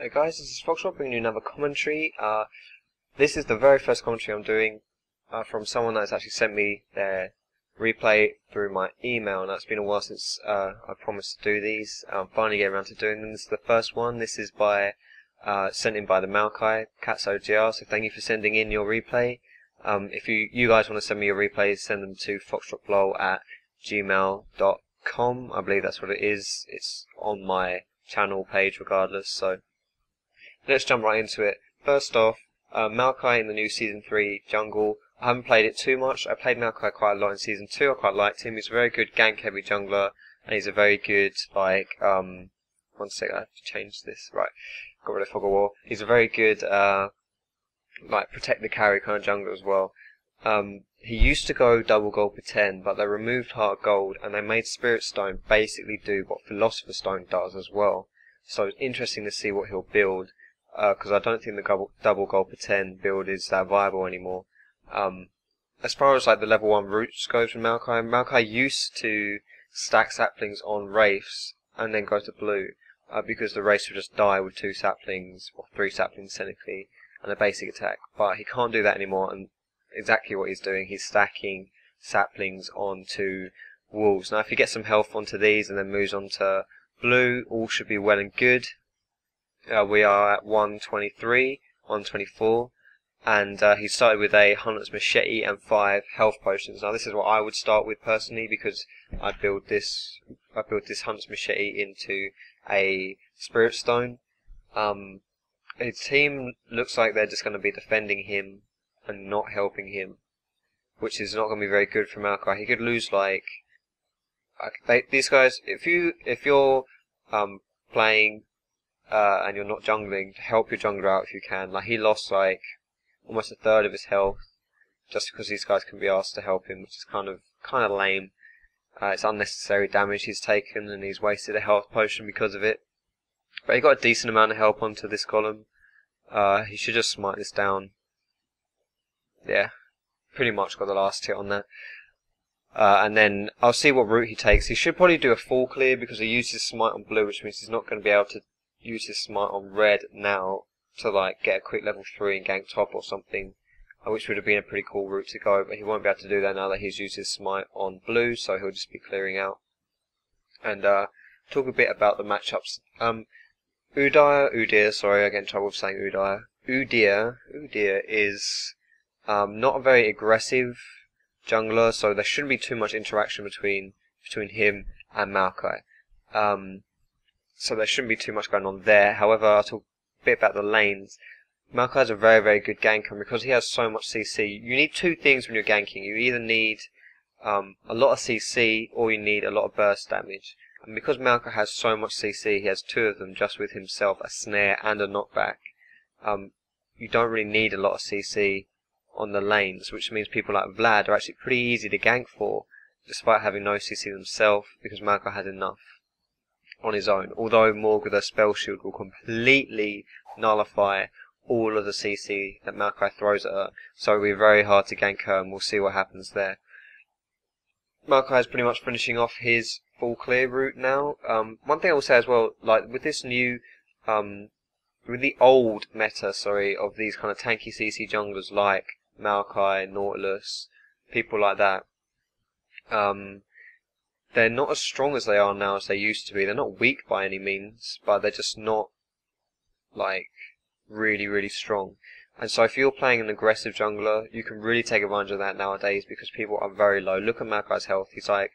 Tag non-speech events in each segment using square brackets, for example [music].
Hey guys, this is Foxdrop bringing you another commentary. Uh, this is the very first commentary I'm doing uh, from someone that's actually sent me their replay through my email. Now it's been a while since uh, I promised to do these. I'm finally getting around to doing them. This is the first one. This is by uh, sent in by the Maokai KatsoGR. So thank you for sending in your replay. Um, if you you guys want to send me your replays, send them to foxdroplol at gmail.com. I believe that's what it is. It's on my channel page regardless. So let's jump right into it. First off, uh, Maokai in the new Season 3 Jungle. I haven't played it too much. I played Maokai quite a lot in Season 2. I quite liked him. He's a very good gank heavy jungler, and he's a very good, like, um, one sec, I have to change this. Right, got rid of Fog of War. He's a very good, uh, like, protect the carry kind of jungler as well. Um, he used to go double gold per 10, but they removed Heart Gold, and they made Spirit Stone basically do what Philosopher Stone does as well. So it's interesting to see what he'll build because uh, I don't think the double, double gold per 10 build is that viable anymore. Um, as far as like the level 1 roots goes from Maokai, Maokai used to stack saplings on Wraiths and then go to blue uh, because the Wraiths would just die with two saplings, or three saplings technically, and a basic attack. But he can't do that anymore and exactly what he's doing, he's stacking saplings onto wolves. Now if he gets some health onto these and then moves on to blue, all should be well and good. Uh, we are at 123, 124, and uh, he started with a Hunter's Machete and 5 health potions. Now this is what I would start with personally because I build this I built this Hunter's Machete into a Spirit Stone. Um, his team looks like they're just going to be defending him and not helping him, which is not going to be very good for Maokai. He could lose like, like they, these guys. If you if you're um, playing uh, and you're not jungling, to help your jungler out if you can. Like he lost like almost a third of his health just because these guys can be asked to help him, which is kind of kind of lame. Uh, it's unnecessary damage he's taken, and he's wasted a health potion because of it. But he got a decent amount of help onto this golem. Uh, he should just smite this down. Yeah, pretty much got the last hit on that. Uh, and then I'll see what route he takes. He should probably do a full clear because he uses smite on blue, which means he's not going to be able to use his smite on red now to like get a quick level 3 and gank top or something, uh, which would have been a pretty cool route to go, but he won't be able to do that now that he's used his smite on blue, so he'll just be clearing out. And uh, talk a bit about the matchups. Um, Udyr, Udyr, sorry, I get in trouble with saying Udyr. Udyr, Udyr is um, not a very aggressive jungler, so there shouldn't be too much interaction between between him and Maokai. Um, so there shouldn't be too much going on there. However, I'll talk a bit about the lanes. Maokai has a very, very good ganker, and because he has so much CC, you need two things when you're ganking. You either need um, a lot of CC, or you need a lot of burst damage. And because Maokai has so much CC, he has two of them just with himself, a snare and a knockback. Um, you don't really need a lot of CC on the lanes, which means people like Vlad are actually pretty easy to gank for, despite having no CC themselves, because Maokai has enough on his own, although Morg with spell shield will completely nullify all of the CC that Maokai throws at her, so it'll be very hard to gank her and we'll see what happens there. Maokai is pretty much finishing off his full clear route now. Um, one thing I will say as well, like with this new, um, with the old meta, sorry, of these kind of tanky CC junglers like Maokai, Nautilus, people like that, um, they're not as strong as they are now as they used to be. They're not weak by any means, but they're just not like really, really strong. And so if you're playing an aggressive jungler, you can really take advantage of that nowadays because people are very low. Look at Maokai's health. He's like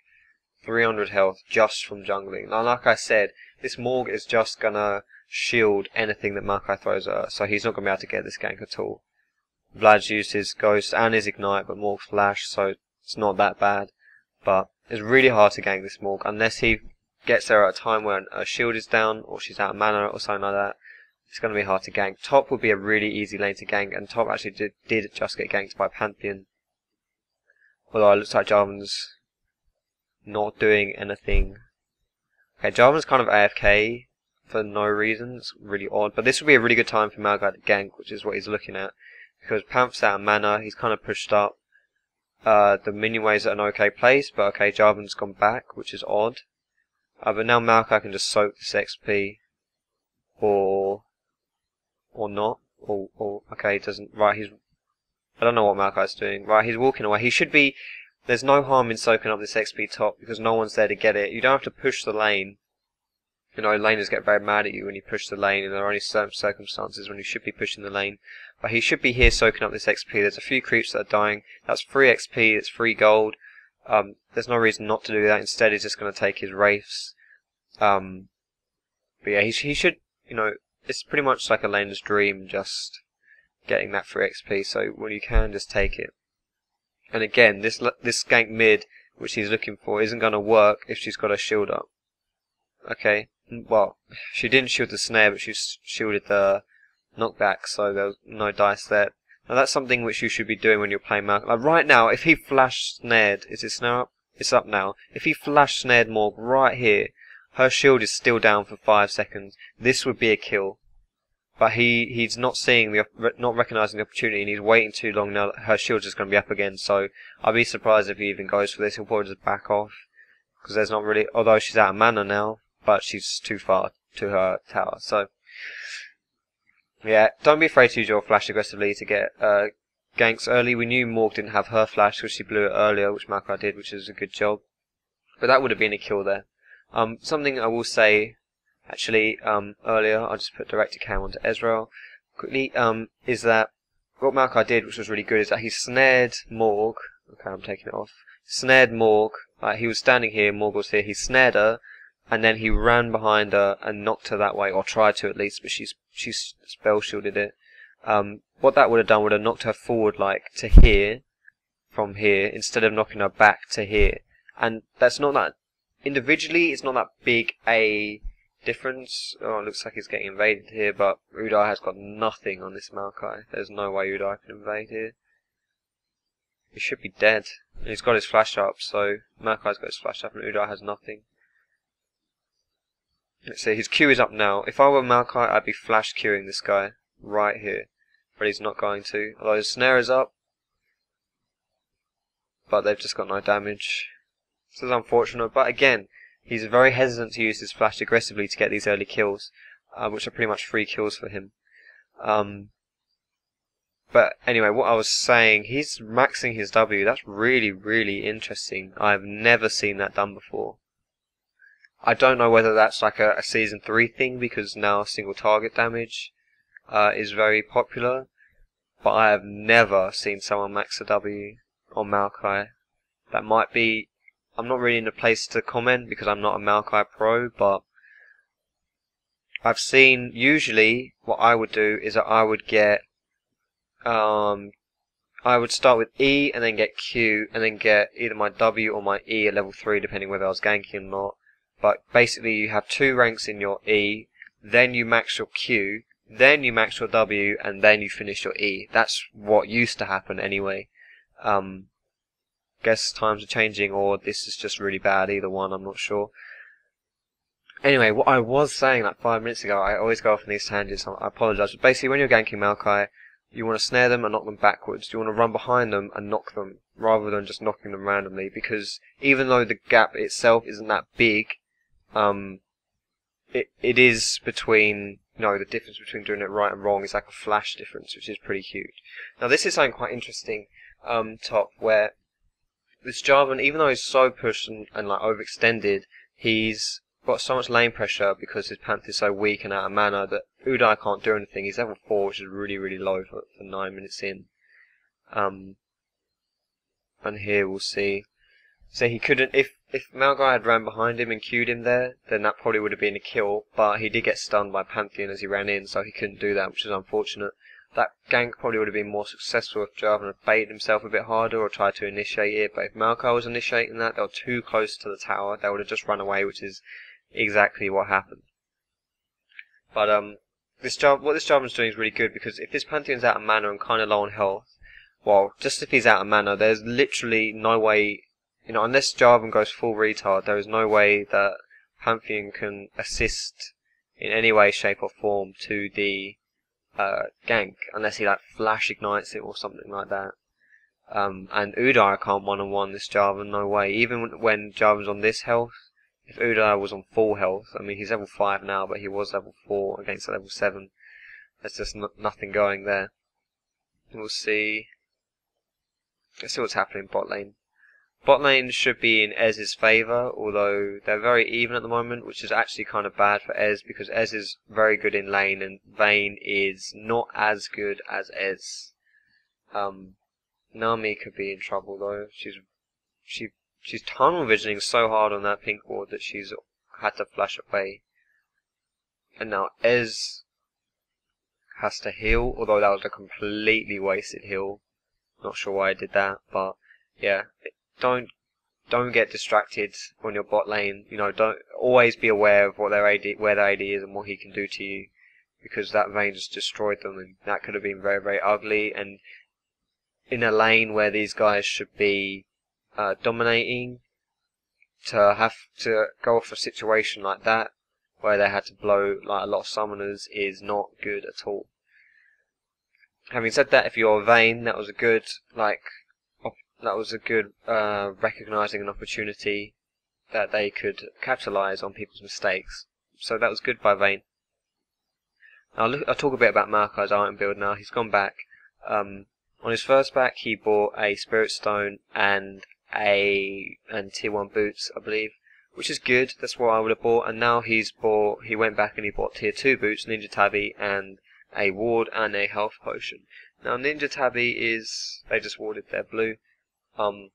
300 health just from jungling. Now, like I said, this Morg is just gonna shield anything that Maokai throws at her, so he's not gonna be able to get this gank at all. Vlad's used his Ghost and his Ignite, but Morg's Flash, so it's not that bad. But it's really hard to gank this Morg unless he gets there at a time when a shield is down or she's out of mana or something like that. It's going to be hard to gank. Top would be a really easy lane to gank, and Top actually did, did just get ganked by Pantheon. Although it looks like Jarvan's not doing anything. Okay, Jarvan's kind of AFK for no reason. It's really odd. But this would be a really good time for Maokai to gank, which is what he's looking at. Because Panth's out of mana, he's kind of pushed up. Uh, the waves at an okay place, but okay, Jarvan's gone back, which is odd. Uh, but now Maokai can just soak this XP, or or not. Or, or okay, he doesn't. Right, he's. I don't know what Maokai's doing. Right, he's walking away. He should be. There's no harm in soaking up this XP top because no one's there to get it. You don't have to push the lane. You know, laners get very mad at you when you push the lane, and there are only certain circumstances when you should be pushing the lane. But he should be here soaking up this XP. There's a few creeps that are dying. That's free XP. It's free gold. Um, there's no reason not to do that. Instead, he's just going to take his wraiths. Um, but yeah, he, he should, you know, it's pretty much like a laner's dream, just getting that free XP. So when you can, just take it. And again, this this gank mid, which he's looking for, isn't going to work if she's got her shield up. Okay, well, she didn't shield the snare, but she shielded the knockback, so there was no dice there. Now that's something which you should be doing when you're playing Malk. Like right now, if he flash snared, is it snare up? It's up now. If he flash snared Morg right here, her shield is still down for five seconds. This would be a kill. But he, he's not seeing the, not recognizing the opportunity and he's waiting too long now her shield's just going to be up again. So I'd be surprised if he even goes for this. He'll probably just back off. Because there's not really, although she's out of mana now, but she's too far to her tower. So, yeah, don't be afraid to use your flash aggressively to get uh, ganks early. We knew Morg didn't have her flash because she blew it earlier, which Maokai did, which is a good job. But that would have been a kill there. Um, something I will say, actually, um, earlier, I'll just put direct to cam onto Ezreal quickly, um, is that what Maokai did, which was really good, is that he snared Morg. Okay, I'm taking it off. Snared Morg. Uh, he was standing here, Morg was here. He snared her, and then he ran behind her and knocked her that way, or tried to at least, but she's she's spell shielded it. Um, what that would have done would have knocked her forward like to here, from here, instead of knocking her back to here. And that's not that individually, it's not that big a difference. Oh, it looks like he's getting invaded here, but Udyr has got nothing on this Maokai. There's no way Udyr can invade here. He should be dead. And he's got his flash up, so Maokai's got his flash up and Udyr has nothing. Let's see, his Q is up now. If I were Maokai, I'd be flash queuing this guy right here. But he's not going to. Although his snare is up. But they've just got no damage. This is unfortunate, but again, he's very hesitant to use his flash aggressively to get these early kills, uh, which are pretty much free kills for him. Um, but anyway, what I was saying, he's maxing his W. That's really, really interesting. I've never seen that done before. I don't know whether that's like a, a season three thing because now single target damage uh, is very popular, but I have never seen someone max a W on Maokai. That might be I'm not really in a place to comment because I'm not a Maokai pro, but I've seen usually what I would do is that I would get um I would start with E and then get Q and then get either my W or my E at level 3 depending whether I was ganking or not. But basically you have two ranks in your E, then you max your Q, then you max your W, and then you finish your E. That's what used to happen anyway. Um, guess times are changing or this is just really bad. Either one, I'm not sure. Anyway, what I was saying like five minutes ago, I always go off on these tangents. I apologise. But basically, when you're ganking Maokai, you want to snare them and knock them backwards. You want to run behind them and knock them rather than just knocking them randomly. Because even though the gap itself isn't that big, um, it it is between you know the difference between doing it right and wrong is like a flash difference, which is pretty huge. Now this is something quite interesting, um, top where this Jarvan, even though he's so pushed and, and like overextended, he's got so much lane pressure because his Panth is so weak and out of mana that Udyr can't do anything. He's level 4, which is really, really low for, for 9 minutes in. Um, and here we'll see. So he couldn't, if, if Maokai had ran behind him and queued him there, then that probably would have been a kill, but he did get stunned by Pantheon as he ran in, so he couldn't do that, which is unfortunate. That gank probably would have been more successful if Jarvan had baited himself a bit harder or tried to initiate it, but if Maokai was initiating that, they were too close to the tower, they would have just run away, which is exactly what happened. But um, this job, what this Jarvan's doing is really good because if this Pantheon's out of mana and kind of low on health, well, just if he's out of mana, there's literally no way, you know, unless Jarvan goes full retard, there is no way that Pantheon can assist in any way, shape or form to the uh, gank unless he like flash ignites it or something like that. Um, and Udyr can't one on one this Jarvan, no way. Even when Jarvan's on this health, if Udyr was on full health, I mean he's level 5 now, but he was level 4 against level 7. There's just nothing going there. We'll see. Let's see what's happening bot lane. Bot lane should be in Ez's favour, although they're very even at the moment, which is actually kind of bad for Ez because Ez is very good in lane and Vayne is not as good as Ez. Um, Nami could be in trouble though. She's she she's tunnel visioning so hard on that pink ward that she's had to flash away. And now Ez has to heal, although that was a completely wasted heal. Not sure why I did that, but yeah, don't don't get distracted on your bot lane. You know, don't always be aware of what their AD, where their AD is, and what he can do to you, because that Vayne just destroyed them, and that could have been very very ugly. And in a lane where these guys should be uh, dominating, to have to go off a situation like that, where they had to blow like a lot of summoners, is not good at all. Having said that, if you're a Vayne, that was a good like that was a good uh, recognizing an opportunity that they could capitalize on people's mistakes. So that was good by Vayne. I'll, look, I'll talk a bit about Maokai's item build now. He's gone back. Um, on his first back, he bought a Spirit Stone and a and tier one boots, I believe, which is good. That's what I would have bought. And now he's bought. He went back and he bought tier two boots, Ninja Tabi, and a ward and a health potion. Now Ninja Tabi is they just warded their blue. Um,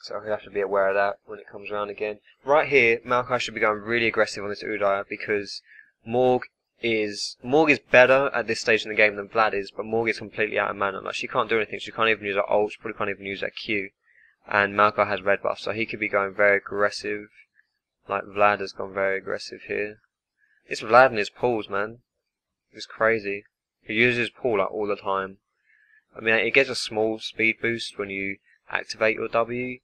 so you have to be aware of that when it comes around again. Right here, Maokai should be going really aggressive on this Udyr because Morg is Morg is better at this stage in the game than Vlad is, but Morg is completely out of mana. Like she can't do anything. She can't even use her ult. She probably can't even use her Q. And Maokai has red buff, so he could be going very aggressive. Like Vlad has gone very aggressive here. It's Vlad and his pools, man. It's crazy. He uses his pool like all the time. I mean, it gets a small speed boost when you activate your W,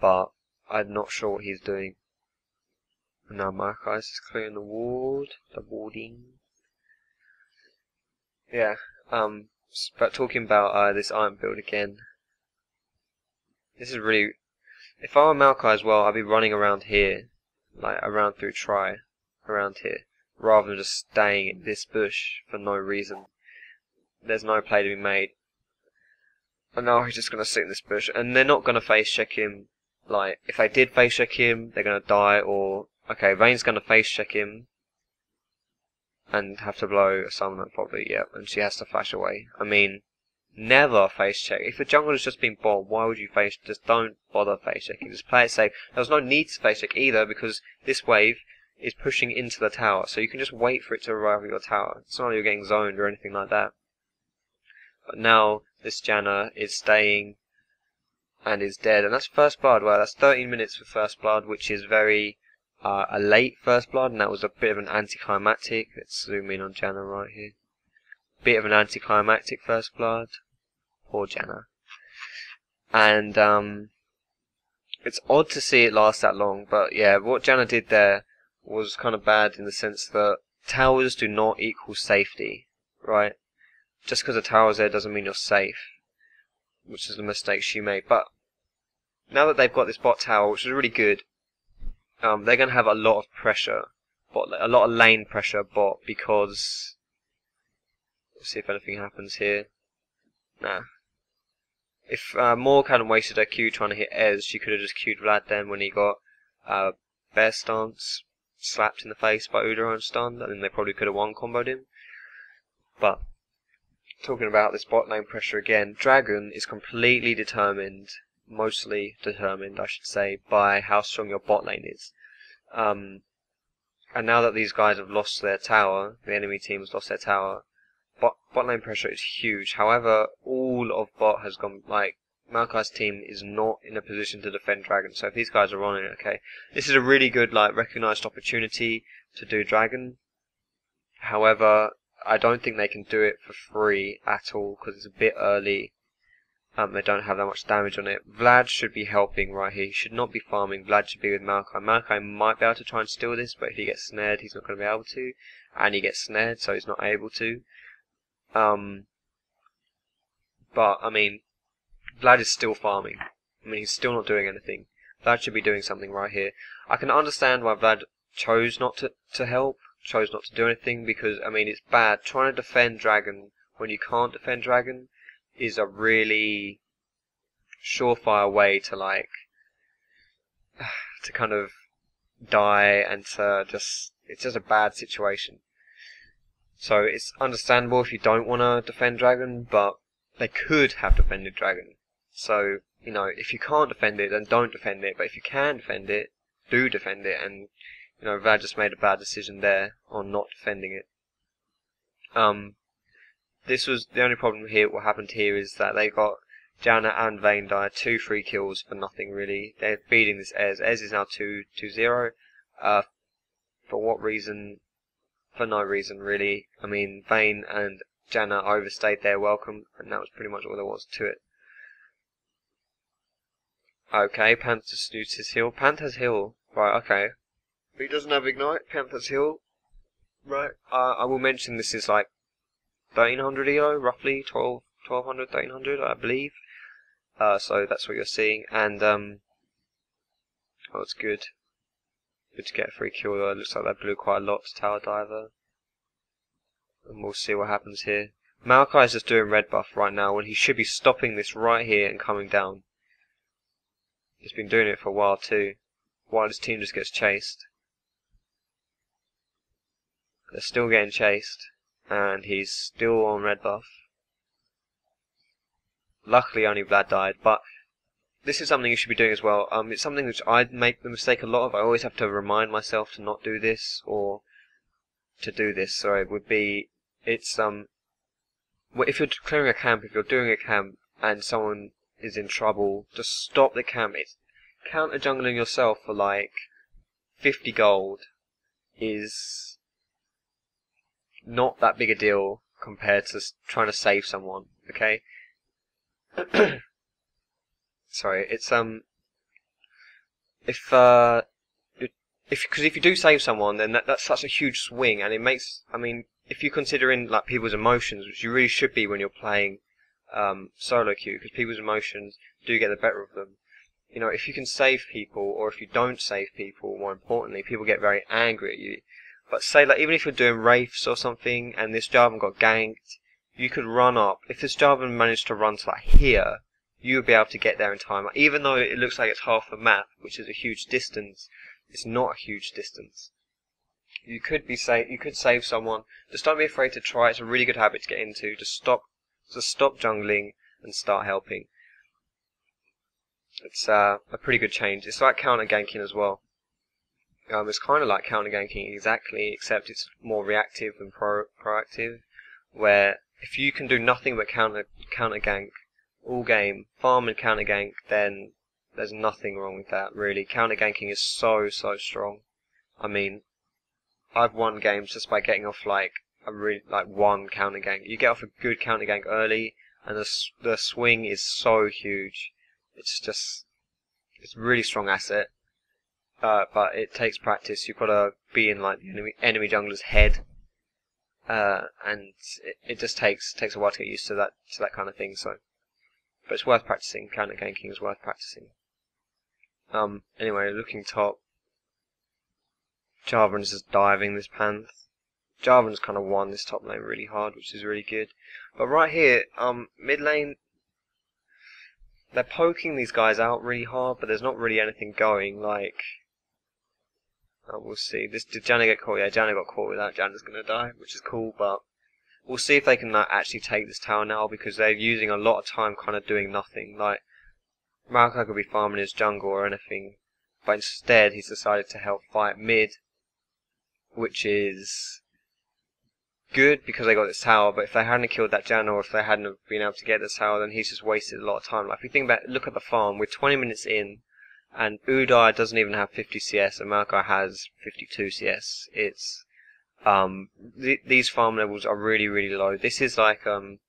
but I'm not sure what he's doing. now Maokai is clearing the ward, the warding. Yeah, um, but talking about uh, this item build again. This is really, if I were Maokai as well, I'd be running around here, like around through try, around here, rather than just staying in this bush for no reason. There's no play to be made. And now he's just going to sit in this bush. And they're not going to face check him. Like, if they did face check him, they're going to die. Or, okay, Vayne's going to face check him. And have to blow a summoner, probably, yeah. And she has to flash away. I mean, never face check. If the jungle has just been bombed, why would you face Just don't bother face checking. Just play it safe. There's no need to face check either, because this wave is pushing into the tower. So you can just wait for it to arrive at your tower. It's not like you're getting zoned or anything like that. But now this Janna is staying and is dead. And that's first blood. Well, that's 13 minutes for first blood, which is very uh, a late first blood, and that was a bit of an anticlimactic. Let's zoom in on Janna right here. Bit of an anticlimactic first blood. Poor Janna. And um, it's odd to see it last that long, but yeah, what Janna did there was kind of bad in the sense that towers do not equal safety, right? Just because the tower's there doesn't mean you're safe, which is the mistake she made. But now that they've got this bot tower, which is really good, um, they're going to have a lot of pressure, bot, a lot of lane pressure bot because. Let's see if anything happens here. Nah. If uh, Morg hadn't wasted her Q trying to hit Ez, she could have just Q'd Vlad then when he got uh, Bear Stance slapped in the face by Udyr and stunned, and then they probably could have one comboed him. But talking about this bot lane pressure again, Dragon is completely determined, mostly determined, I should say, by how strong your bot lane is. Um, and now that these guys have lost their tower, the enemy team has lost their tower, bot, bot lane pressure is huge. However, all of bot has gone, like, Maokai's team is not in a position to defend Dragon, so if these guys are on it, okay. This is a really good, like, recognized opportunity to do Dragon. However, I don't think they can do it for free at all because it's a bit early. Um, they don't have that much damage on it. Vlad should be helping right here. He should not be farming. Vlad should be with Maokai. Maokai might be able to try and steal this, but if he gets snared, he's not going to be able to. And he gets snared, so he's not able to. Um, but, I mean, Vlad is still farming. I mean, he's still not doing anything. Vlad should be doing something right here. I can understand why Vlad chose not to, to help chose not to do anything because I mean it's bad trying to defend dragon when you can't defend dragon is a really surefire way to like [sighs] to kind of die and to just it's just a bad situation. So it's understandable if you don't want to defend dragon, but they could have defended dragon. So you know if you can't defend it, then don't defend it. But if you can defend it, do defend it. And you know Vlad just made a bad decision there on not defending it. Um, this was the only problem here. What happened here is that they got Janna and Vayne died two free kills for nothing really. They're beating this Ez. Ez is now 2 2 0. Uh, for what reason? For no reason really. I mean, Vayne and Janna overstayed their welcome, and that was pretty much all there was to it. Okay, Panther snoots his heal. Panther's heal. Right, okay. But he doesn't have Ignite. Panther's Hill. Right. Uh, I will mention this is like 1300 elo, roughly 12, 1200, 1300, I believe. Uh, so that's what you're seeing, and um, oh, it's good. Good to get a free kill. Though. Looks like that blew quite a lot to Tower Diver, and we'll see what happens here. Maokai is just doing red buff right now when he should be stopping this right here and coming down. He's been doing it for a while too, while his team just gets chased. They're still getting chased, and he's still on red buff. Luckily, only Vlad died, but this is something you should be doing as well. Um, it's something which I make the mistake a lot of. I always have to remind myself to not do this or to do this. Sorry, would be it's um well, if you're clearing a camp, if you're doing a camp and someone is in trouble, just stop the camp. It's counter jungling yourself for like 50 gold is not that big a deal compared to trying to save someone. Okay, [clears throat] Sorry, it's um, if uh, if because if you do save someone, then that, that's such a huge swing, and it makes. I mean, if you're considering like people's emotions, which you really should be when you're playing um, solo queue, because people's emotions do get the better of them. You know, if you can save people, or if you don't save people, more importantly, people get very angry at you. But say like even if you're doing wraiths or something, and this Jarvan got ganked, you could run up. If this Jarvan managed to run to like here, you would be able to get there in time. Even though it looks like it's half the map, which is a huge distance, it's not a huge distance. You could be sa- you could save someone. Just don't be afraid to try. It's a really good habit to get into. Just stop, just stop jungling and start helping. It's uh, a pretty good change. It's like counter ganking as well. Um, it's kind of like counter ganking exactly, except it's more reactive than pro- proactive, where if you can do nothing but counter counter gank all game, farm and counter gank, then there's nothing wrong with that really. Counter ganking is so so strong. I mean, I've won games just by getting off like a really like one counter gank. You get off a good counter gank early, and the the swing is so huge. It's just it's a really strong asset. Uh, but it takes practice. You've got to be in like the enemy, enemy jungler's head uh, and it, it, just takes takes a while to get used to that to that kind of thing. So, but it's worth practicing. Counter ganking is worth practicing. Um. Anyway, looking top, Jarvan's just diving this Panth. Jarvan's kind of won this top lane really hard, which is really good. But right here, um, mid lane, they're poking these guys out really hard, but there's not really anything going. Like, uh, we'll see. This did Janna get caught? Yeah, Janna got caught with that. Janna's gonna die, which is cool, but we'll see if they can uh, actually take this tower now because they're using a lot of time kind of doing nothing. Like Maokai could be farming his jungle or anything, but instead he's decided to help fight mid, which is good because they got this tower. But if they hadn't killed that Janna or if they hadn't been able to get this tower, then he's just wasted a lot of time. Like if you think about, look at the farm. We're 20 minutes in and Udyr doesn't even have 50 CS, and Maokai has 52 CS. It's um, th these farm levels are really really low. This is like um,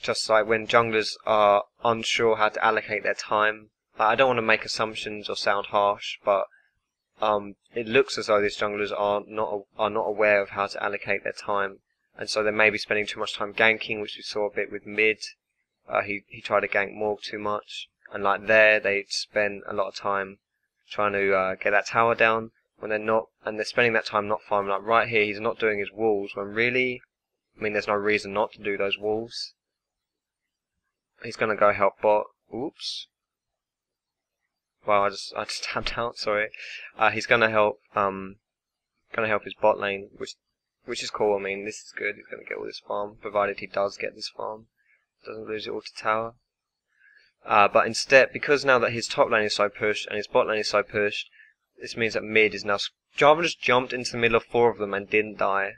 just like when junglers are unsure how to allocate their time. I don't want to make assumptions or sound harsh, but um, it looks as though these junglers are not are not aware of how to allocate their time, and so they may be spending too much time ganking, which we saw a bit with mid. Uh, he he tried to gank Morg too much and like there they spend a lot of time trying to uh, get that tower down. when they're not, and they're spending that time not farming. Like right here, he's not doing his wolves when really, I mean, there's no reason not to do those wolves. He's gonna go help bot. Oops. Well, I just I just [laughs] tapped out. Sorry. Uh, he's gonna help um, gonna help his bot lane, which which is cool. I mean, this is good. He's gonna get all this farm, provided he does get this farm, doesn't lose it all to tower. Uh, but instead, because now that his top lane is so pushed and his bot lane is so pushed, this means that mid is now. Jarvan just jumped into the middle of four of them and didn't die.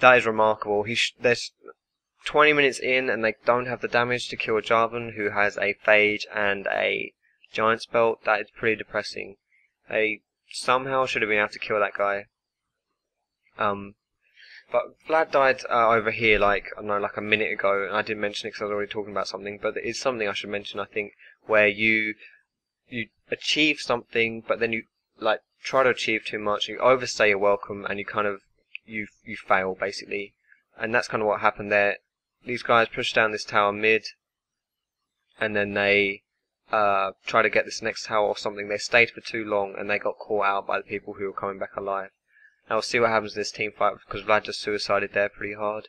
That is remarkable. He there's 20 minutes in and they don't have the damage to kill Jarvan who has a Phage and a Giant's Belt. That is pretty depressing. They somehow should have been able to kill that guy. Um, but Vlad died uh, over here, like I don't know, like a minute ago, and I didn't mention it because I was already talking about something. But it's something I should mention. I think where you you achieve something, but then you like try to achieve too much, you overstay your welcome, and you kind of you you fail basically. And that's kind of what happened there. These guys pushed down this tower mid, and then they uh, try to get this next tower or something. They stayed for too long, and they got caught out by the people who were coming back alive. Now we'll see what happens in this team fight because Vlad just suicided there pretty hard.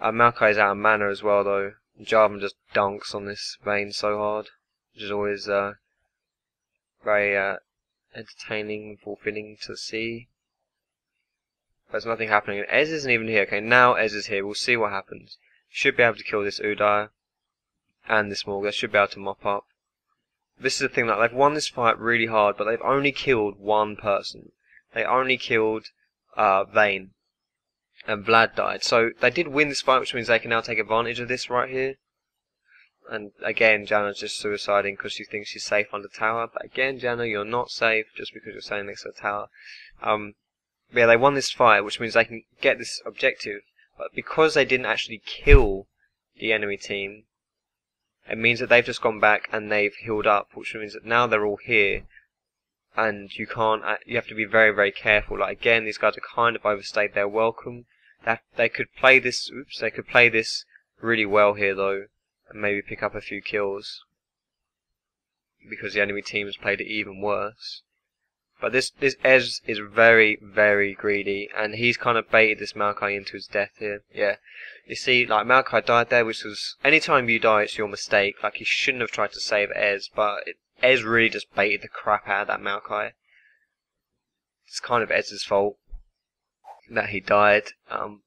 Uh, is out of mana as well though. Jarvan just dunks on this Vayne so hard, which is always uh, very uh, entertaining and fulfilling to see. There's nothing happening. And Ez isn't even here. Okay, now Ez is here. We'll see what happens. Should be able to kill this Udyr and this Morg. They should be able to mop up. This is the thing that they've won this fight really hard, but they've only killed one person they only killed uh, Vayne. And Vlad died. So they did win this fight, which means they can now take advantage of this right here. And again, Janna's just suiciding because she thinks she's safe under tower. But again, Janna, you're not safe just because you're standing next to the tower. Um, yeah, they won this fight, which means they can get this objective. But because they didn't actually kill the enemy team, it means that they've just gone back and they've healed up, which means that now they're all here and you can't. Uh, you have to be very, very careful. Like again, these guys are kind of overstayed their welcome. That they could play this. Oops, they could play this really well here though, and maybe pick up a few kills because the enemy team has played it even worse. But this this Ez is very very greedy, and he's kind of baited this Maokai into his death here. Yeah, you see, like Maokai died there, which was anytime you die, it's your mistake. Like he shouldn't have tried to save Ez, but it, Ez really just baited the crap out of that Maokai. It's kind of Ez's fault that he died. Um,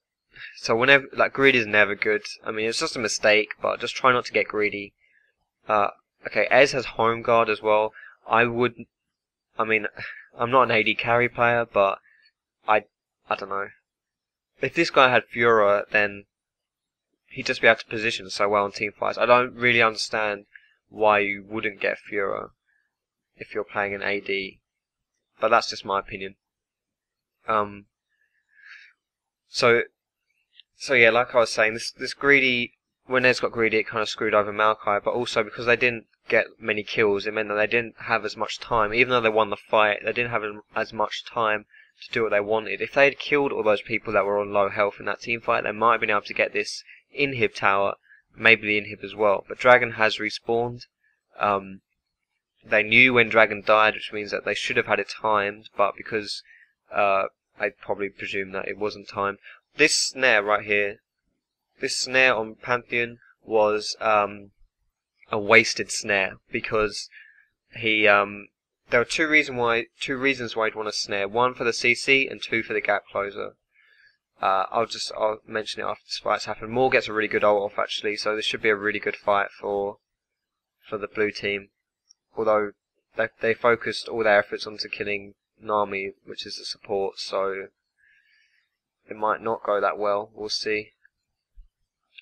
so whenever, like, greed is never good. I mean, it's just a mistake, but just try not to get greedy. Uh, okay, Ez has home guard as well. I would, I mean, [sighs] I'm not an AD carry player, but I, I don't know. If this guy had Fiora, then he'd just be able to position so well in team fights. I don't really understand why you wouldn't get Fiora if you're playing an AD. But that's just my opinion. Um, so, so yeah, like I was saying, this this greedy when Ez got greedy, it kind of screwed over Maokai. But also because they didn't get many kills, it meant that they didn't have as much time. Even though they won the fight, they didn't have as much time to do what they wanted. If they had killed all those people that were on low health in that team fight, they might have been able to get this inhib tower maybe the inhib as well. But Dragon has respawned. Um, they knew when Dragon died, which means that they should have had it timed, but because uh, I probably presume that it wasn't timed. This snare right here, this snare on Pantheon was um, a wasted snare because he um, there are two reason why two reasons why he'd want a snare. One for the CC and two for the gap closer. Uh, I'll just I'll mention it after this fight's happened. Morg gets a really good ult off actually, so this should be a really good fight for for the blue team. Although they they focused all their efforts onto killing Nami, which is the support, so it might not go that well. We'll see.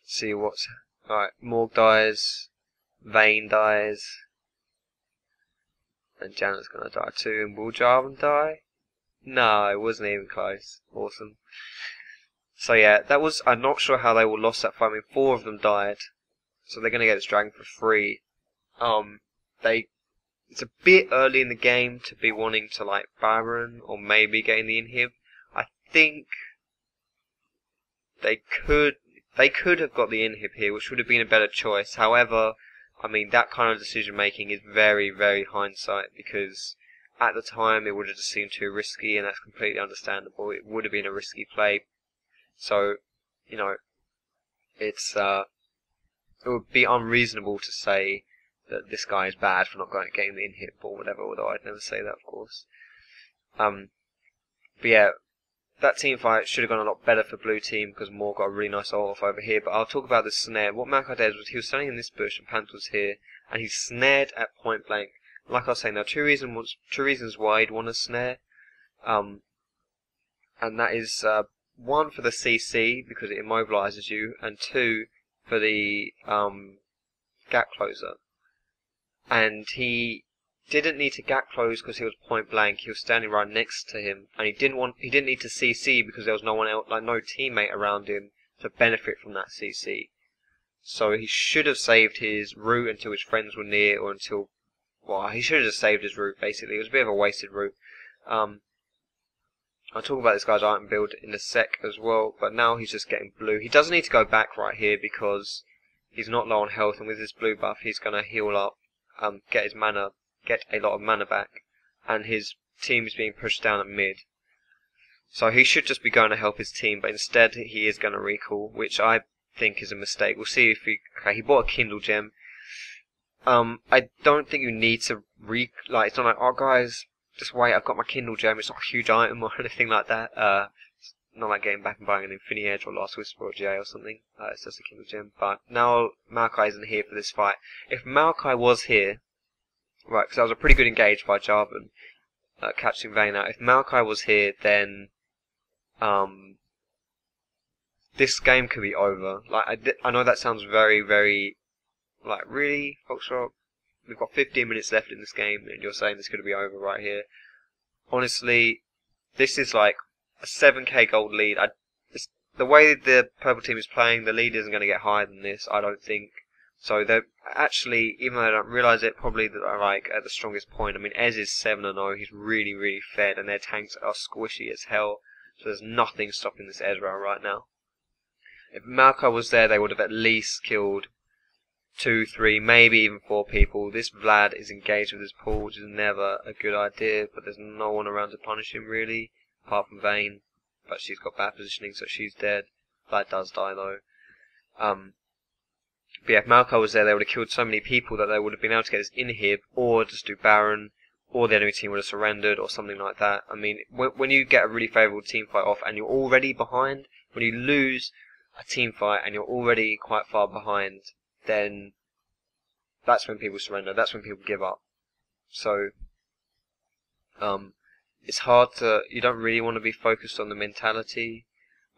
See what's alright. Morg dies, Vayne dies, and Janna's gonna die too. And will Jarvan die? No, it wasn't even close. Awesome. So yeah, that was. I'm not sure how they will lost that fight. I mean, four of them died, so they're gonna get this dragon for free. Um, they. It's a bit early in the game to be wanting to like Baron or maybe getting the inhib. I think they could they could have got the inhib here, which would have been a better choice. However, I mean that kind of decision making is very very hindsight because at the time it would have just seemed too risky, and that's completely understandable. It would have been a risky play. So, you know, it's uh, it would be unreasonable to say that this guy is bad for not going getting the inhib or whatever. Although I'd never say that, of course. Um, but yeah, that team fight should have gone a lot better for blue team because Morg got a really nice off over here. But I'll talk about the snare. What Maokai did was he was standing in this bush and Panther was here, and he snared at point blank. Like I was saying, are two reasons two reasons why you'd want to snare, um, and that is uh, one for the CC because it immobilizes you, and two for the um, gap closer. And he didn't need to gap close because he was point blank. He was standing right next to him, and he didn't want he didn't need to CC because there was no one else, like no teammate around him to benefit from that CC. So he should have saved his root until his friends were near, or until well, he should have saved his root. Basically, it was a bit of a wasted root. Um, I'll talk about this guy's item build in a sec as well, but now he's just getting blue. He doesn't need to go back right here because he's not low on health, and with his blue buff, he's going to heal up, um, get his mana get a lot of mana back, and his team is being pushed down at mid. So he should just be going to help his team, but instead he is going to recall, which I think is a mistake. We'll see if he. Okay, he bought a Kindle gem. Um, I don't think you need to re. Like, it's not like, oh guys, just wait, I've got my Kindle gem. It's not a huge item or [laughs] anything like that. Uh, not like getting back and buying an Infinity Edge or Last Whisper or GA or something. Uh, it's just a Kindle gem. But now Maokai isn't here for this fight. If Maokai was here, Right, because that was a pretty good engage by Jarvan, uh, catching Vayne out. If Maokai was here, then um, this game could be over. Like I, I know that sounds very, very like really, Foxdrop. We've got 15 minutes left in this game, and you're saying this could be over right here. Honestly, this is like a 7k gold lead. I, the way the purple team is playing, the lead isn't going to get higher than this. I don't think. So they're actually, even though they don't realise it, probably they're like at the strongest point. I mean, Ez is 7 0, he's really, really fed, and their tanks are squishy as hell. So there's nothing stopping this Ezreal right now. If Maokai was there, they would have at least killed two, three, maybe even four people. This Vlad is engaged with his pool, which is never a good idea, but there's no one around to punish him really, apart from Vayne. But she's got bad positioning, so she's dead. Vlad does die though. Um, but yeah, if Maokai was there, they would have killed so many people that they would have been able to get this inhib, or just do Baron, or the enemy team would have surrendered, or something like that. I mean, when, when you get a really favourable team fight off and you're already behind, when you lose a team fight and you're already quite far behind, then that's when people surrender. That's when people give up. So, um, it's hard to. You don't really want to be focused on the mentality.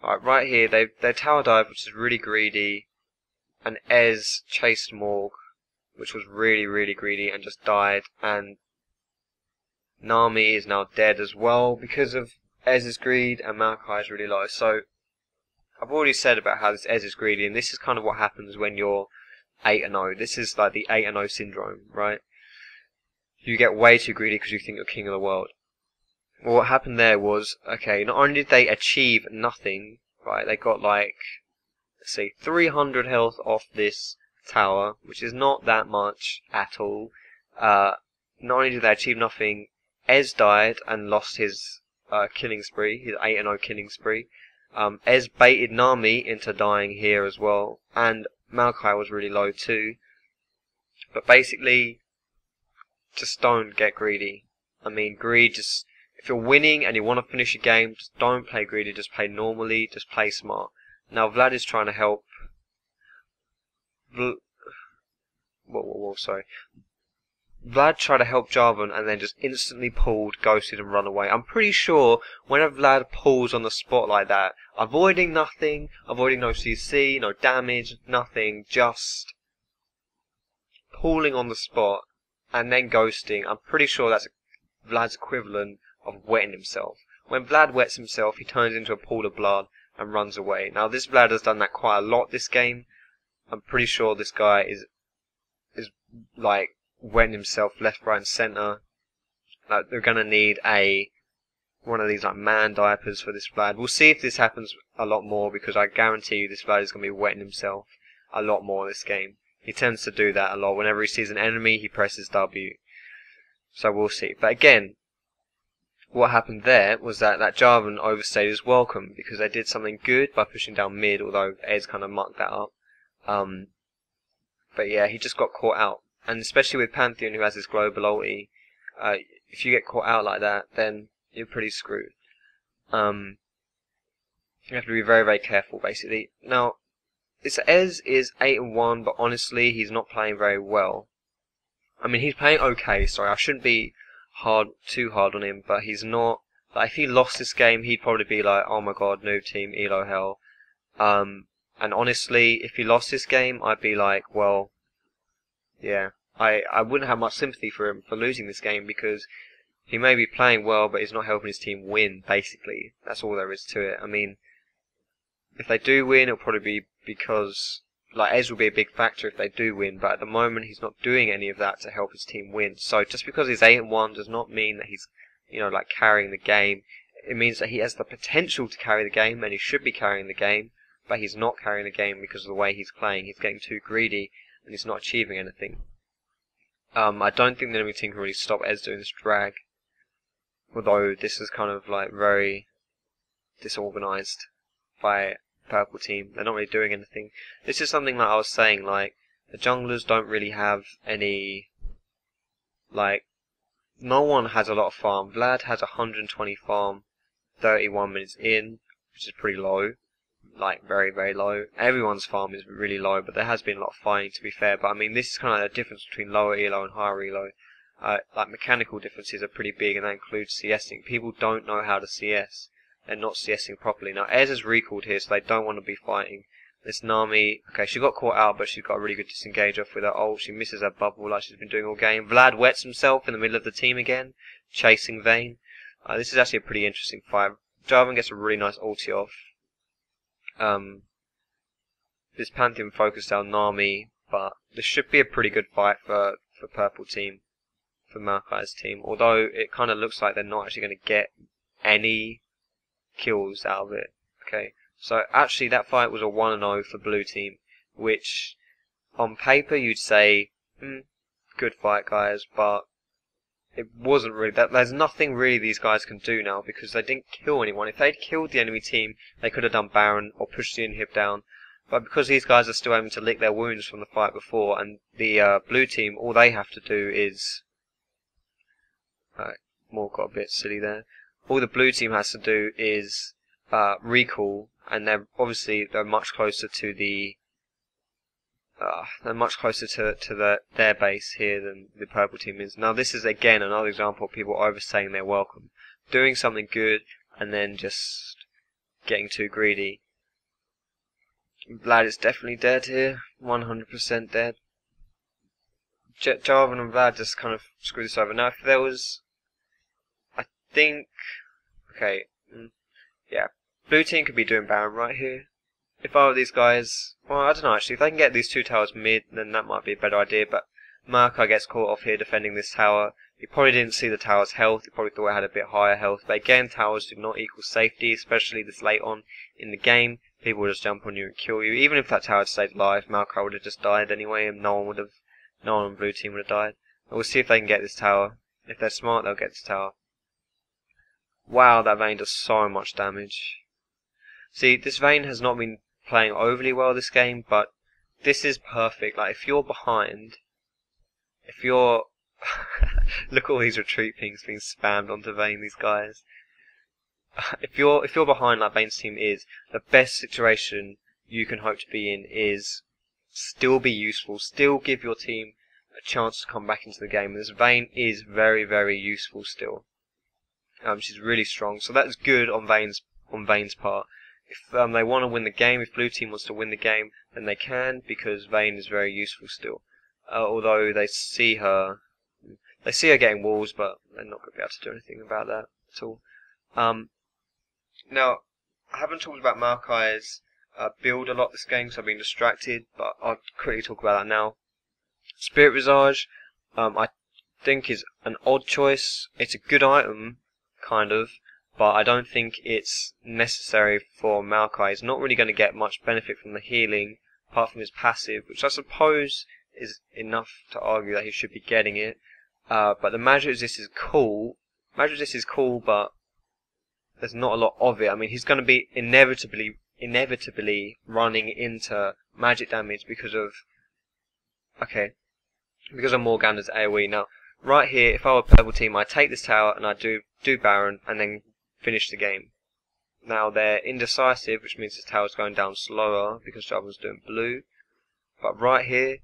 Right, right here, they they tower dive, which is really greedy and Ez chased Morg, which was really, really greedy and just died, and Nami is now dead as well because of Ez's greed, and Maokai is really low. So, I've already said about how this Ez is greedy, and this is kind of what happens when you're 8 and 0. This is like the 8 and 0 syndrome, right? You get way too greedy because you think you're king of the world. Well, what happened there was, okay, not only did they achieve nothing, right, they got like say 300 health off this tower, which is not that much at all. Uh, not only did they achieve nothing, Ez died and lost his uh, killing spree, his 8 and 0 killing spree. Um, Ez baited Nami into dying here as well, and Maokai was really low too. But basically, just don't get greedy. I mean, greed just. If you're winning and you want to finish a game, just don't play greedy, just play normally, just play smart. Now Vlad is trying to help. Vl whoa, whoa, whoa, sorry. Vlad tried to help Jarvan and then just instantly pooled, ghosted, and run away. I'm pretty sure whenever Vlad pools on the spot like that, avoiding nothing, avoiding no CC, no damage, nothing, just pooling on the spot and then ghosting, I'm pretty sure that's Vlad's equivalent of wetting himself. When Vlad wets himself, he turns into a pool of blood and runs away. Now this Vlad has done that quite a lot this game. I'm pretty sure this guy is is like wetting himself left, right, and center. Like they're gonna need a one of these like man diapers for this Vlad. We'll see if this happens a lot more because I guarantee you this Vlad is gonna be wetting himself a lot more this game. He tends to do that a lot. Whenever he sees an enemy, he presses W. So we'll see. But again, what happened there was that that Jarvan overstayed his welcome because they did something good by pushing down mid, although Ez kind of mucked that up. Um, but yeah, he just got caught out. And especially with Pantheon, who has his global ulti, uh, if you get caught out like that, then you're pretty screwed. Um, you have to be very, very careful, basically. Now, this Ez is 8 and 1, but honestly, he's not playing very well. I mean, he's playing okay, sorry, I shouldn't be hard, too hard on him, but he's not. Like, if he lost this game, he'd probably be like, oh my god, new team, Elo hell. Um, and honestly, if he lost this game, I'd be like, well, yeah. I, I wouldn't have much sympathy for him for losing this game because he may be playing well, but he's not helping his team win, basically. That's all there is to it. I mean, if they do win, it'll probably be because like Ez will be a big factor if they do win, but at the moment he's not doing any of that to help his team win. So just because he's eight and one does not mean that he's you know like carrying the game. It means that he has the potential to carry the game and he should be carrying the game, but he's not carrying the game because of the way he's playing. He's getting too greedy and he's not achieving anything. Um, I don't think the enemy team can really stop Ez doing this drag. Although this is kind of like very disorganized by purple team. They're not really doing anything. This is something that I was saying, like, the junglers don't really have any, like, no one has a lot of farm. Vlad has 120 farm, 31 minutes in, which is pretty low. Like, very, very low. Everyone's farm is really low, but there has been a lot of fighting, to be fair. But, I mean, this is kind of the difference between lower elo and higher elo. Uh, like, mechanical differences are pretty big, and that includes CSing. People don't know how to CS and not CSing properly. Now, Ez is recalled here, so they don't want to be fighting. This Nami, okay, she got caught out, but she's got a really good disengage off with her ult. She misses her bubble like she's been doing all game. Vlad wets himself in the middle of the team again, chasing Vayne. Uh, this is actually a pretty interesting fight. Jarvan gets a really nice ulti off. Um, this Pantheon focused on Nami, but this should be a pretty good fight for, for Purple team, for Maokai's team. Although it kind of looks like they're not actually going to get any kills out of it. Okay, so actually that fight was a 1-0 for blue team, which on paper you'd say, hmm, good fight guys, but it wasn't really. That, there's nothing really these guys can do now because they didn't kill anyone. If they'd killed the enemy team, they could have done Baron or pushed the inhib down. But because these guys are still able to lick their wounds from the fight before, and the uh, blue team, all they have to do is... Alright, Morg got a bit silly there all the blue team has to do is uh, recall, and they're obviously they're much closer to the uh, they're much closer to to the, their base here than the purple team is. Now this is again another example of people overstaying their welcome, doing something good and then just getting too greedy. Vlad is definitely dead here, 100% dead. J Jarvan and Vlad just kind of screwed this over. Now if there was I think... Okay, mm, yeah. Blue team could be doing Baron right here. If I were these guys... Well, I don't know actually. If they can get these two towers mid, then that might be a better idea. But Maokai gets caught off here defending this tower. He probably didn't see the tower's health. He probably thought it had a bit higher health. But again, towers do not equal safety, especially this late on in the game. People will just jump on you and kill you. Even if that tower had stayed alive, Maokai would have just died anyway, and no one would have, no one on blue team would have died. But we'll see if they can get this tower. If they're smart, they'll get this tower. Wow, that Vayne does so much damage. See, this Vayne has not been playing overly well this game, but this is perfect. Like, if you're behind, if you're... [laughs] Look at all these retreat pings being spammed onto Vayne, these guys. [laughs] If you're if you're behind like Vayne's team is, the best situation you can hope to be in is still be useful, still give your team a chance to come back into the game. This Vayne is very, very useful still. Um, she's really strong, so that's good on Vayne's on Vayne's part. If um, they want to win the game, if Blue Team wants to win the game, then they can because Vayne is very useful still. Uh, although they see her, they see her getting walls, but they're not going to be able to do anything about that at all. Um, now, I haven't talked about Maokai's uh, build a lot this game, so I've been distracted, but I'll quickly talk about that now. Spirit Visage, um, I think is an odd choice. It's a good item, kind of, but I don't think it's necessary for Maokai. He's not really going to get much benefit from the healing, apart from his passive, which I suppose is enough to argue that he should be getting it. Uh, but the magic resist is cool, Magic Resist is cool, but there's not a lot of it. I mean, he's going to be inevitably, inevitably running into magic damage because of, okay, because of Morgana's AoE. Now, right here, if I were purple team, I'd take this tower and I do do Baron and then finish the game. Now they're indecisive, which means this tower's going down slower because Jarvan's doing blue. But right here,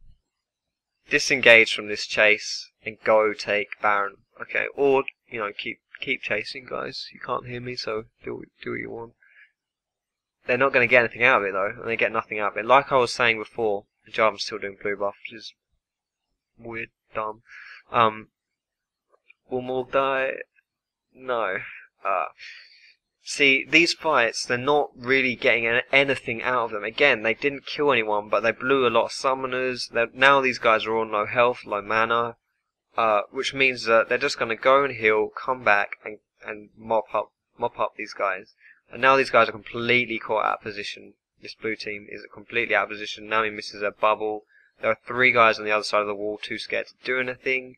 disengage from this chase and go take Baron. Okay, or you know keep keep chasing, guys. You can't hear me, so do do what you want. They're not going to get anything out of it though, and they get nothing out of it. Like I was saying before, Jarvan's still doing blue buff, which is weird, dumb. Um, will Morg die? No. Uh, see, these fights, they're not really getting anything out of them. Again, they didn't kill anyone, but they blew a lot of summoners. They're, now these guys are on low health, low mana, uh, which means that they're just going to go and heal, come back, and, and mop up mop up these guys. And now these guys are completely caught out of position. This blue team is completely out of position. Now he misses a bubble. There are three guys on the other side of the wall, too scared to do anything.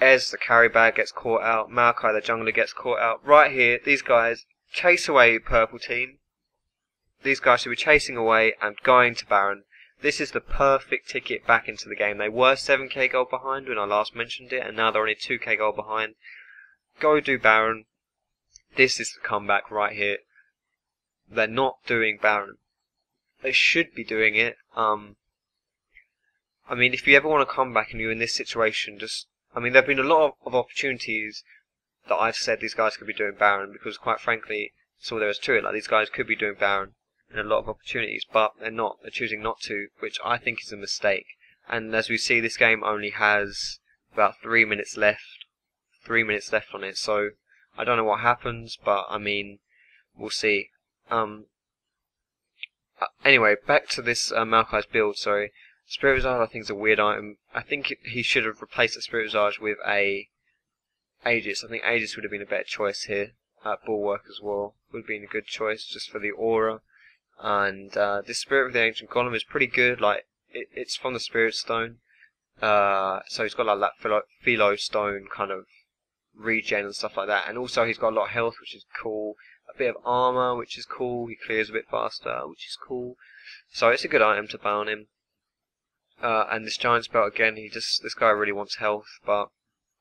Ez, the carry bag, gets caught out. Maokai, the jungler, gets caught out. Right here, these guys chase away purple team. These guys should be chasing away and going to Baron. This is the perfect ticket back into the game. They were 7k gold behind when I last mentioned it, and now they're only 2k gold behind. Go do Baron. This is the comeback right here. They're not doing Baron. They should be doing it. Um, I mean, if you ever want to come back and you're in this situation, just I mean, there have been a lot of, of opportunities that I've said these guys could be doing Baron because, quite frankly, that's all there is to it. Like these guys could be doing Baron in a lot of opportunities, but they're not. They're choosing not to, which I think is a mistake. And as we see, this game only has about three minutes left. Three minutes left on it, so I don't know what happens, but I mean, we'll see. Um. Uh, anyway, back to this uh, build. Sorry. Spirit Visage I think is a weird item. I think he should have replaced the Spirit Visage with a Aegis. I think Aegis would have been a better choice here. Uh, Bulwark as well would have been a good choice just for the aura. And uh, this Spirit of the Ancient Golem is pretty good. Like it, it's from the Spirit Stone, uh, so he's got like that philo, philo Stone kind of regen and stuff like that. And also he's got a lot of health, which is cool. A bit of armor, which is cool. He clears a bit faster, which is cool. So it's a good item to on him. Uh, and this Giant's Belt again, he just this guy really wants health, but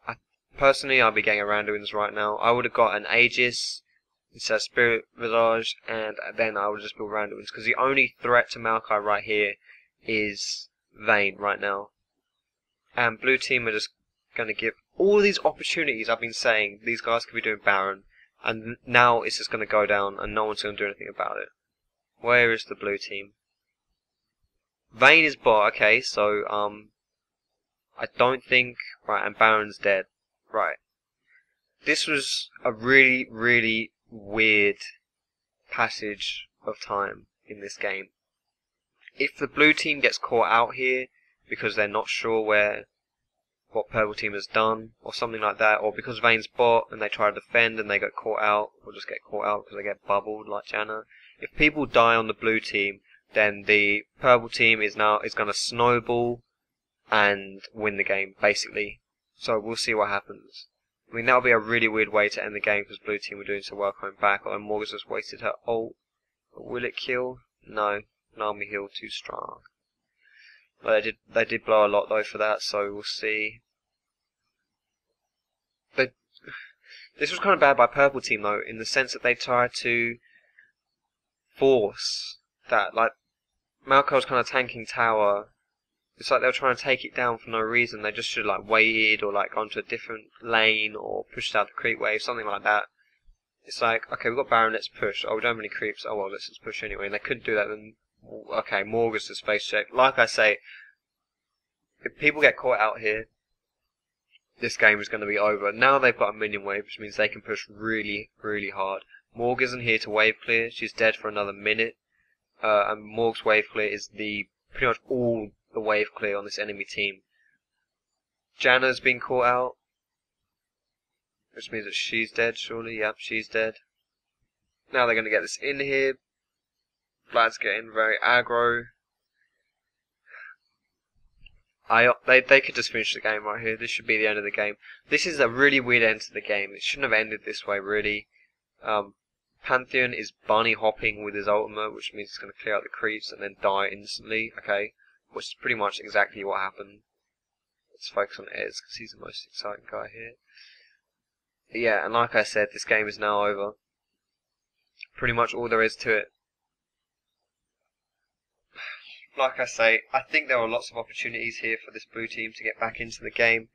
I, personally I'll be getting a Randuin's right now. I would have got an Aegis instead of Spirit Visage, and then I would just build Randuin's because the only threat to Maokai right here is Vayne right now. And blue team are just going to give all these opportunities I've been saying these guys could be doing Baron, and now it's just going to go down and no one's going to do anything about it. Where is the blue team? Vayne is bot, okay, so, um, I don't think, right, and Baron's dead. Right. This was a really, really weird passage of time in this game. If the blue team gets caught out here because they're not sure where what purple team has done or something like that, or because Vayne's bot and they try to defend and they get caught out, or just get caught out because they get bubbled like Janna. If people die on the blue team, then the purple team is now is going to snowball and win the game basically. So we'll see what happens. I mean that'll be a really weird way to end the game because blue team were doing so well coming back. Although Morgana's just wasted her ult. But will it kill? No. Nami heal too strong. But they did they did blow a lot though for that, so we'll see. But [sighs] this was kind of bad by purple team though, in the sense that they tried to force that like was kind of tanking tower. It's like they were trying to take it down for no reason. They just should have, like waited or like gone to a different lane or pushed out the creep wave, something like that. It's like, okay, we've got Baron, let's push. Oh, we don't have any creeps. Oh well, let's just push anyway. And they couldn't do that. Then, okay, Morgus to space check. Like I say, if people get caught out here, this game is going to be over. Now they've got a minion wave, which means they can push really, really hard. Morg isn't here to wave clear. She's dead for another minute uh, and Morg's wave clear is the pretty much all the wave clear on this enemy team. Janna's been caught out, which means that she's dead, surely. Yep, she's dead. Now they're going to get this in here. Vlad's getting very aggro. I they they could just finish the game right here. This should be the end of the game. This is a really weird end to the game. It shouldn't have ended this way, really. Um, Pantheon is bunny hopping with his ultimate, which means he's going to clear out the creeps and then die instantly. Okay, which is pretty much exactly what happened. Let's focus on Ez because he's the most exciting guy here. Yeah, and like I said, this game is now over. Pretty much all there is to it. [sighs] Like I say, I think there are lots of opportunities here for this blue team to get back into the game.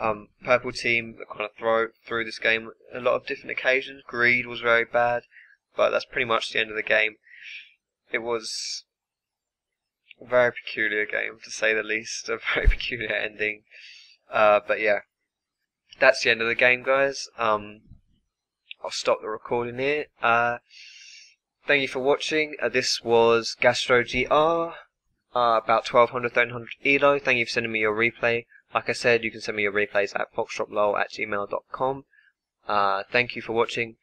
Um, purple team kind of throw through this game a lot of different occasions. Greed was very bad, but that's pretty much the end of the game. It was a very peculiar game, to say the least. A [laughs] very peculiar ending. Uh, but yeah, that's the end of the game, guys. Um, I'll stop the recording here. Uh, thank you for watching. Uh, this was KatsoGR, uh, about 1200, 1300 ELO. Thank you for sending me your replay. Like I said, you can send me your replays at foxdroplol at gmail.com. Uh, thank you for watching.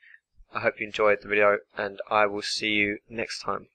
I hope you enjoyed the video, and I will see you next time.